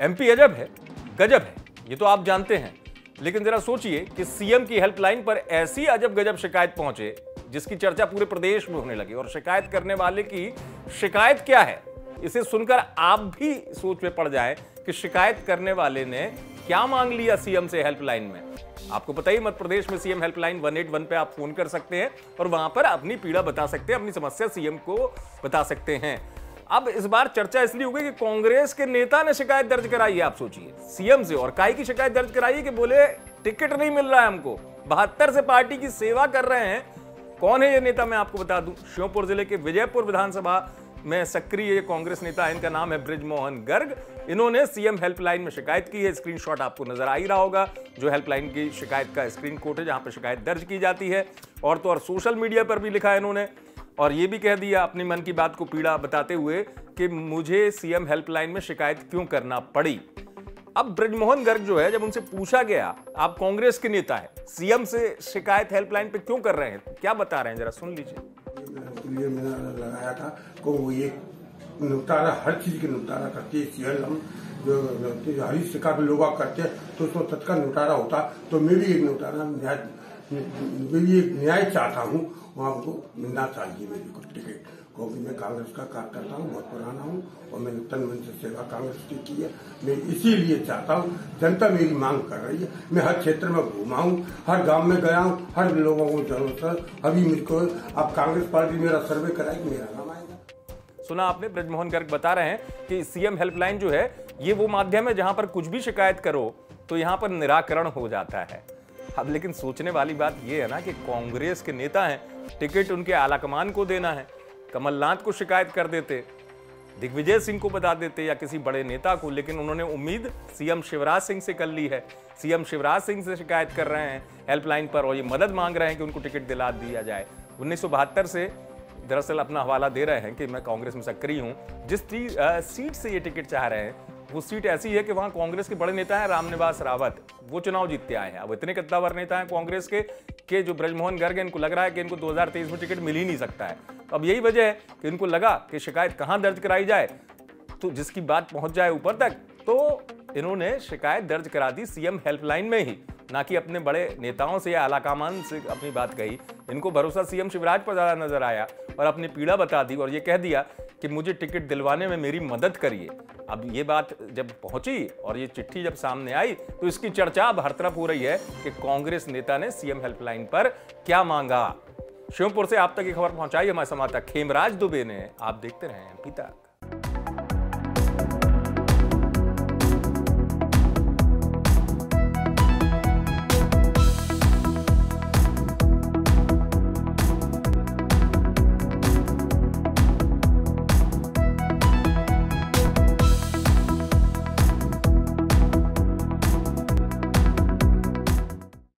MP अजब है, गजब है, ये तो आप जानते हैं। लेकिन जरा सोचिए कि सीएम की हेल्पलाइन पर ऐसी अजब गजब शिकायत पहुँचे, जिसकी चर्चा पूरे प्रदेश में होने लगी। और शिकायत करने वाले की शिकायत क्या है, इसे सुनकर आप भी सोच में पड़ जाए कि शिकायत करने वाले ने क्या मांग लिया सीएम से हेल्पलाइन में। आपको पता ही मध्य प्रदेश में सीएम हेल्पलाइन 181 पे आप फ़ोन कर सकते हैं और वहाँ पर अपनी पीड़ा बता सकते हैं, अपनी समस्या सीएम को बता सकते हैं। अब इस बार चर्चा इसलिए हो गई कि कांग्रेस के नेता ने शिकायत दर्ज कराई है, आप सोचिए। सीएम से और काय की शिकायत दर्ज कराई है कि बोले, टिकट नहीं मिल रहा है हमको। बहत्तर से पार्टी की सेवा कर रहे हैं। कौन है ये नेता, मैं आपको बता दूँ। श्योपुर ज़िले के विजयपुर विधानसभा में सक्रिय कांग्रेस नेता इनका नाम है ब्रिजमोहन गर्ग। इन्होंने सीएम हेल्पलाइन में शिकायत की है। स्क्रीनशॉट आपको नज़र आ ही रहा होगा, जो हेल्पलाइन की शिकायत का स्क्रीन कोट है, जहाँ पर शिकायत दर्ज की जाती है। और तो और सोशल मीडिया पर भी लिखा है इन्होंने। और ये भी कह दिया अपने मन की बात को पीड़ा बताते हुए कि मुझे सीएम हेल्पलाइन में शिकायत क्यों करना पड़ी? अब ब्रजमोहन गर्ग जो है, जब उनसे पूछा गया, आप कांग्रेस के नेता है सीएम से शिकायत हेल्पलाइन पे क्यों कर रहे हैं? क्या बता रहे हैं? जरा सुन लीजिए। लगाया था को वो ये निपटारा, हर चीज़ के निपटारा करती है सीएल हम जो हरी शिकार लोग करते हैं तो उसको तत्काल निपटारा होता तो मैं भी एक निपटारा न्याय चाहता हूँ। वहाँ को मिलना चाहिए मेरे को। टिकट क्योंकि मैं कांग्रेस का कार्यकर्ता हूँ, बहुत पुराना हूँ, और मैंने तन मन से सेवा कांग्रेस की की है। मैं इसीलिए चाहता हूँ, जनता मेरी मांग कर रही है। मैं हर क्षेत्र में घूमा हूँ, हर गाँव में गया हूँ, हर लोगों को ज़रूरत अभी मेरे को, अब कांग्रेस पार्टी मेरा सर्वे कराएगी, मेरा नाम आएगा। सुना आपने, ब्रजमोहन गर्ग बता रहे हैं कि सीएम हेल्पलाइन जो है, ये वो माध्यम है जहाँ पर कुछ भी शिकायत करो तो यहाँ पर निराकरण हो जाता है। अब लेकिन सोचने वाली बात यह है ना कि कांग्रेस के नेता हैं, टिकट उनके आलाकमान को देना है, कमलनाथ को शिकायत कर देते, दिग्विजय सिंह को बता देते या किसी बड़े नेता को, लेकिन उन्होंने उम्मीद सीएम शिवराज सिंह से कर ली है। सीएम शिवराज सिंह से शिकायत कर रहे हैं, हेल्पलाइन पर, और ये मदद मांग रहे हैं कि उनको टिकट दिला दिया जाए। उन्नीस सौ बहत्तर से दरअसल अपना हवाला दे रहे हैं कि मैं कांग्रेस में सक्रिय हूँ। जिस सीट से ये टिकट चाह रहे हैं वो सीट ऐसी है कि वहाँ कांग्रेस के बड़े नेता हैं, रामनिवास रावत। वो चुनाव जीतते आए हैं। अब इतने कद्दावर नेता हैं कांग्रेस के के जो ब्रजमोहन गर्ग इनको लग रहा है कि इनको 2023 में टिकट मिल ही नहीं सकता है। अब यही वजह है कि इनको लगा कि शिकायत कहाँ दर्ज कराई जाए तो जिसकी बात पहुँच जाए ऊपर तक तो इन्होंने शिकायत दर्ज करा दी सीएम हेल्पलाइन में ही। ना कि अपने बड़े नेताओं से या अलाकामान से अपनी बात कही। इनको भरोसा सीएम शिवराज पर ज़्यादा नज़र आया और अपनी पीड़ा बता दी और ये कह दिया कि मुझे टिकट दिलवाने में मेरी मदद करिए। अब ये बात जब पहुँची और ये चिट्ठी जब सामने आई तो इसकी चर्चा अब हर तरफ़ हो रही है कि कांग्रेस नेता ने सीएम हेल्पलाइन पर क्या मांगा। शिवपुर से आप तक ये खबर पहुंचाई, हमारे संवाददाता खेमराज दुबे ने। आप देखते रहे अभी तक।